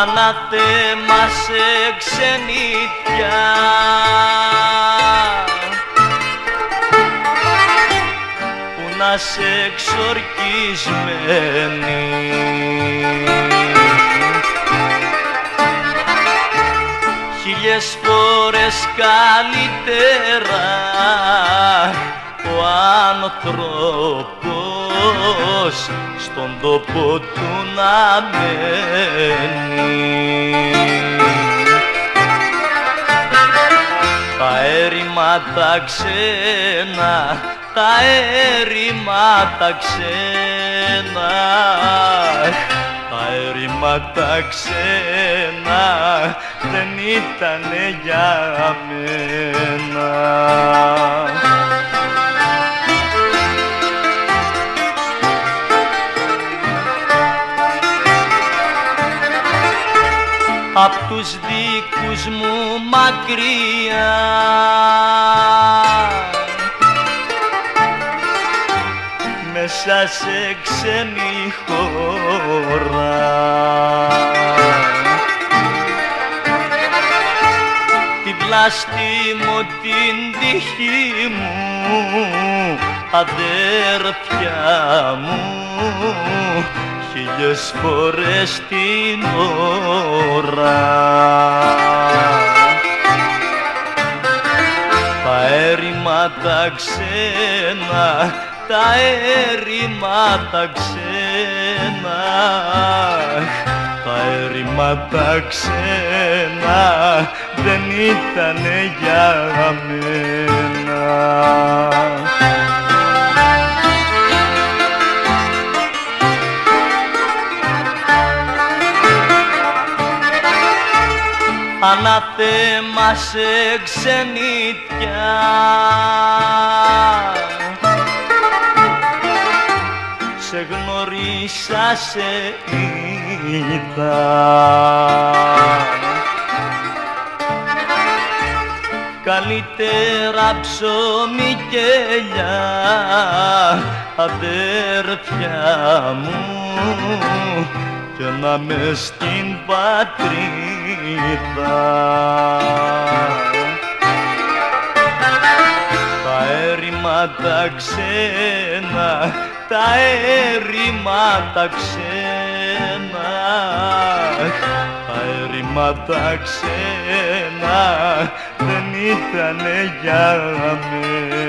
ανάθεμα σε ξενιτιά. Που να σε εξορκισμένη. Χίλιες φορές καλύτερα ο άνθρωπος στον τόπο του να μένει. Τα έρημα τα ξένα, τα έρημα τα ξένα, τα έρημα τα ξένα δεν ήτανε για μένα. Απ' τους δικούς μου μακριά. Μέσα σε ξένη χώρα. Την πλάστη μου την τύχη μου αδέρφια μου χίλιες φορές την ώρα. Τα έρημα τα ξένα, τα έρημα τα ξένα, τα έρημα τα ξένα δεν ήτανε για μένα. Ανάθεμα σε ξενιτιά σε γνωρίσα, σε είδα καλύτερα ψωμί και ελιά αδέρφια μου και να μες στην πατρίδα. Τα έρημα τα ξένα, τα έρημα τα ξένα, τα έρημα τα ξένα δεν ήτανε για μένα.